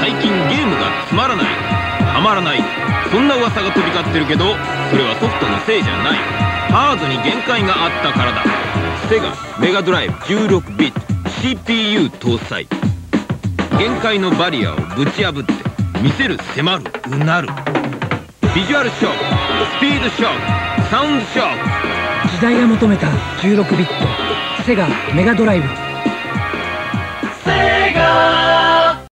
最近ゲームがつまらない。ハマらない。そんな噂が飛び交ってるけどそれはソフトのせいじゃない。ハードに限界があったからだ。セガメガドライブ16ビット CPU 搭載。限界のバリアをぶち破って見せる迫るうなる。ビジュアルショックスピードショックサウンドショック時代が求めた16ビットセガメガドライブ。